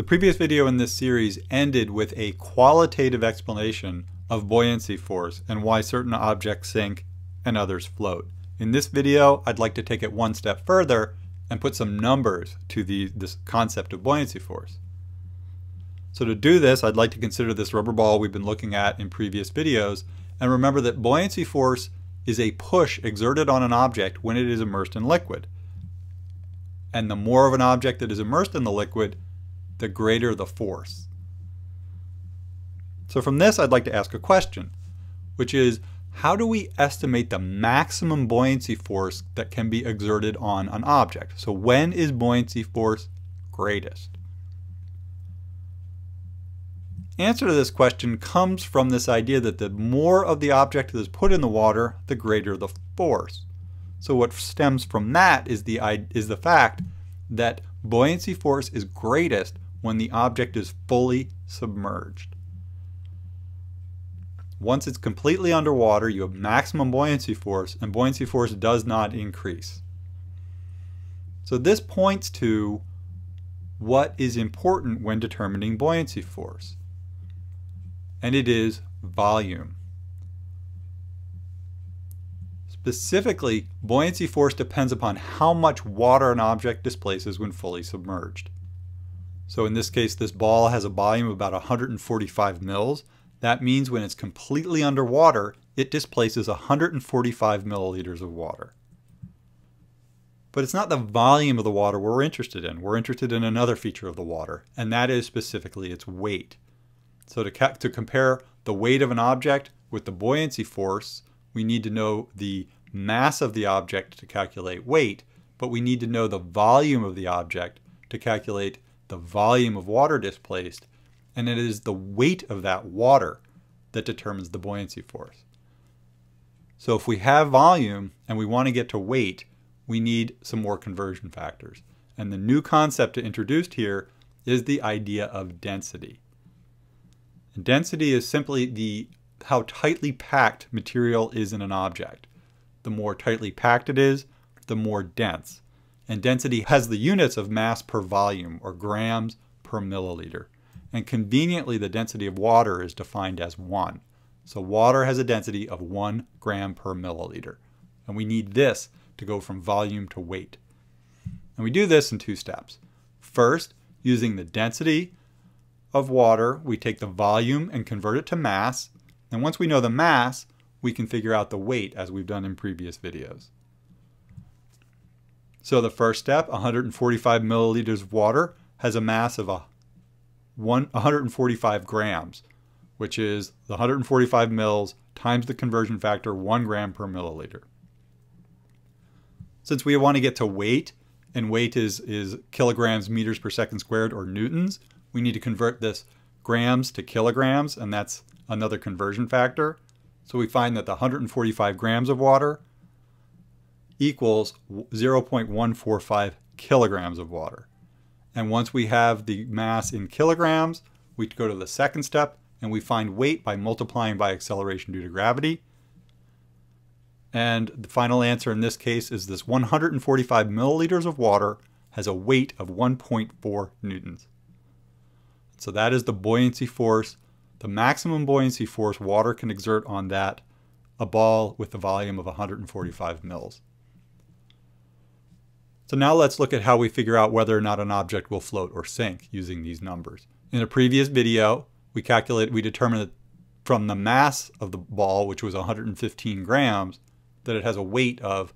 The previous video in this series ended with a qualitative explanation of buoyancy force and why certain objects sink and others float. In this video, I'd like to take it one step further and put some numbers to the, this concept of buoyancy force. So to do this, I'd like to consider this rubber ball we've been looking at in previous videos and remember that buoyancy force is a push exerted on an object when it is immersed in liquid. And the more of an object that is immersed in the liquid, the greater the force. So from this, I'd like to ask a question, which is, how do we estimate the maximum buoyancy force that can be exerted on an object? So when is buoyancy force greatest? Answer to this question comes from this idea that the more of the object that is put in the water, the greater the force. So what stems from that is the, is the fact that buoyancy force is greatest when the object is fully submerged. Once it's completely underwater, you have maximum buoyancy force, and buoyancy force does not increase. So this points to what is important when determining buoyancy force, and it is volume. Specifically, buoyancy force depends upon how much water an object displaces when fully submerged. So in this case, this ball has a volume of about 145 mils. That means when it's completely underwater, it displaces 145 milliliters of water. But it's not the volume of the water we're interested in. We're interested in another feature of the water, and that is specifically its weight. So to, to compare the weight of an object with the buoyancy force, we need to know the mass of the object to calculate weight, but we need to know the volume of the object to calculate the volume of water displaced, and it is the weight of that water that determines the buoyancy force. So if we have volume and we want to get to weight, we need some more conversion factors. And the new concept introduced here is the idea of density. And density is simply the how tightly packed material is in an object. The more tightly packed it is, the more dense and density has the units of mass per volume, or grams per milliliter. And conveniently, the density of water is defined as 1. So water has a density of 1 gram per milliliter. And we need this to go from volume to weight. And we do this in two steps. First, using the density of water, we take the volume and convert it to mass. And once we know the mass, we can figure out the weight as we've done in previous videos. So the first step, 145 milliliters of water, has a mass of a one, 145 grams, which is the 145 mils times the conversion factor 1 gram per milliliter. Since we want to get to weight, and weight is, is kilograms meters per second squared or newtons, we need to convert this grams to kilograms, and that's another conversion factor. So we find that the 145 grams of water equals 0.145 kilograms of water. And once we have the mass in kilograms, we go to the second step and we find weight by multiplying by acceleration due to gravity. And the final answer in this case is this 145 milliliters of water has a weight of 1.4 newtons. So that is the buoyancy force, the maximum buoyancy force water can exert on that, a ball with a volume of 145 mils. So now let's look at how we figure out whether or not an object will float or sink using these numbers. In a previous video, we calculated, we determined that from the mass of the ball, which was 115 grams, that it has a weight of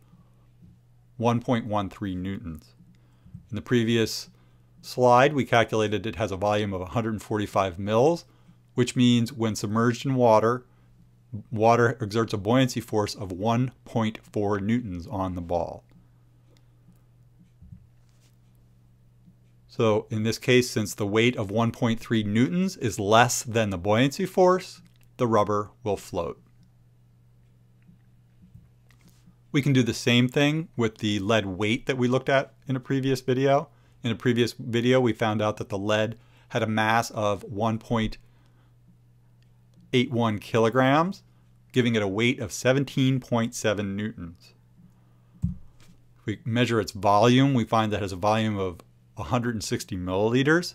1.13 newtons. In the previous slide, we calculated it has a volume of 145 mils, which means when submerged in water, water exerts a buoyancy force of 1.4 newtons on the ball. So in this case, since the weight of 1.3 newtons is less than the buoyancy force, the rubber will float. We can do the same thing with the lead weight that we looked at in a previous video. In a previous video, we found out that the lead had a mass of 1.81 kilograms, giving it a weight of 17.7 newtons. If we measure its volume, we find that it has a volume of 160 milliliters.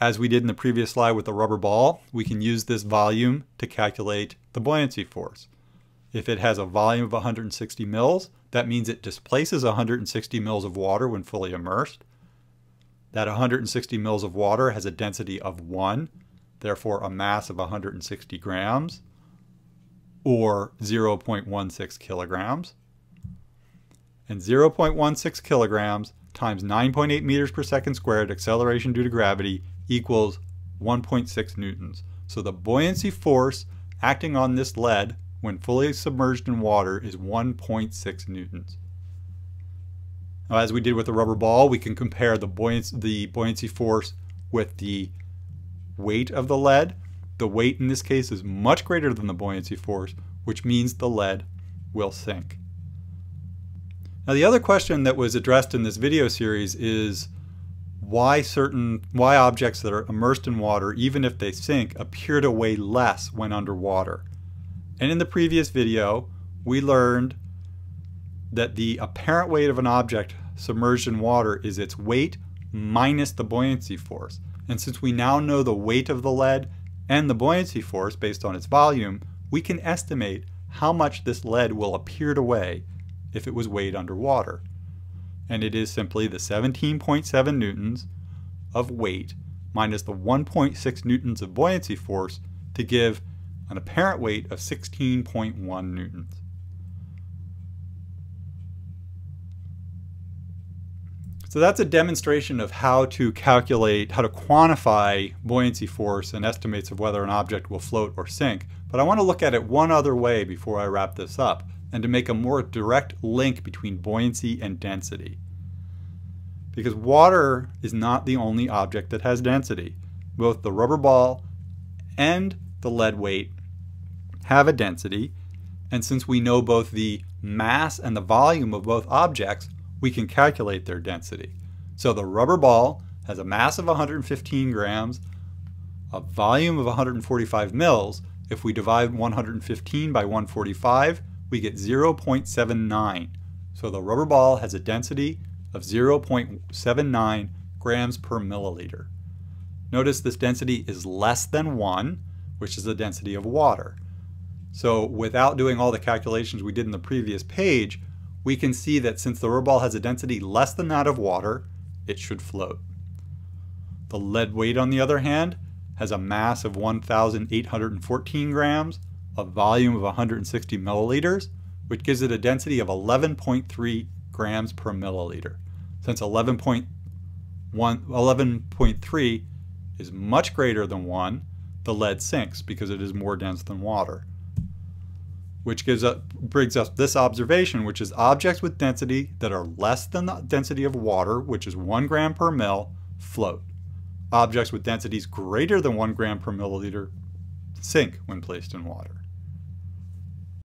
as we did in the previous slide with the rubber ball, we can use this volume to calculate the buoyancy force. If it has a volume of 160 mils, that means it displaces 160 mils of water when fully immersed. That 160 mils of water has a density of 1, therefore a mass of 160 grams, or 0.16 kilograms. And 0.16 kilograms times 9.8 meters per second squared acceleration due to gravity equals 1.6 newtons. So the buoyancy force acting on this lead when fully submerged in water is 1.6 newtons. Now, as we did with the rubber ball, we can compare the buoyancy, the buoyancy force with the weight of the lead. The weight in this case is much greater than the buoyancy force, which means the lead will sink. Now the other question that was addressed in this video series is why certain why objects that are immersed in water, even if they sink, appear to weigh less when underwater. And in the previous video, we learned that the apparent weight of an object submerged in water is its weight minus the buoyancy force. And since we now know the weight of the lead and the buoyancy force based on its volume, we can estimate how much this lead will appear to weigh if it was weighed underwater and it is simply the 17.7 newtons of weight minus the 1.6 newtons of buoyancy force to give an apparent weight of 16.1 newtons. So that's a demonstration of how to calculate, how to quantify buoyancy force and estimates of whether an object will float or sink. But I want to look at it one other way before I wrap this up and to make a more direct link between buoyancy and density. Because water is not the only object that has density. Both the rubber ball and the lead weight have a density, and since we know both the mass and the volume of both objects, we can calculate their density. So the rubber ball has a mass of 115 grams, a volume of 145 mils. If we divide 115 by 145, we get 0.79. So the rubber ball has a density of 0.79 grams per milliliter. Notice this density is less than 1, which is the density of water. So without doing all the calculations we did in the previous page, we can see that since the rubber ball has a density less than that of water, it should float. The lead weight, on the other hand, has a mass of 1,814 grams a volume of 160 milliliters, which gives it a density of 11.3 grams per milliliter. Since 11.1, 11.3 is much greater than 1, the lead sinks because it is more dense than water. Which gives us, brings us this observation, which is objects with density that are less than the density of water, which is 1 gram per mil, float. Objects with densities greater than 1 gram per milliliter sink when placed in water.